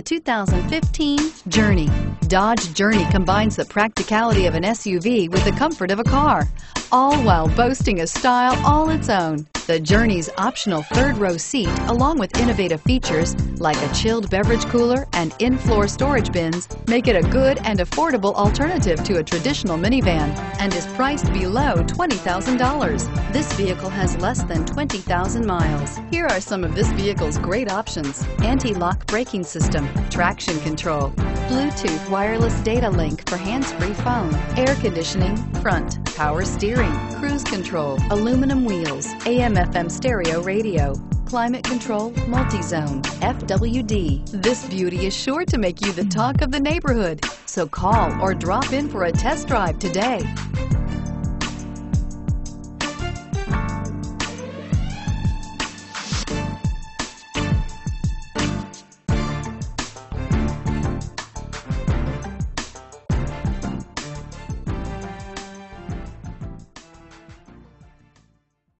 The 2015 Journey. Dodge Journey combines the practicality of an SUV with the comfort of a car, all while boasting a style all its own. The Journey's optional third row seat, along with innovative features like a chilled beverage cooler and in-floor storage bins, make it a good and affordable alternative to a traditional minivan and is priced below $20,000. This vehicle has less than 20,000 miles. Here are some of this vehicle's great options. Anti-lock braking system, traction control, Bluetooth wireless data link for hands-free phone, air conditioning, front, power steering, cruise control, aluminum wheels, AM FM stereo radio, climate control, multi-zone, FWD. This beauty is sure to make you the talk of the neighborhood. So call or drop in for a test drive today.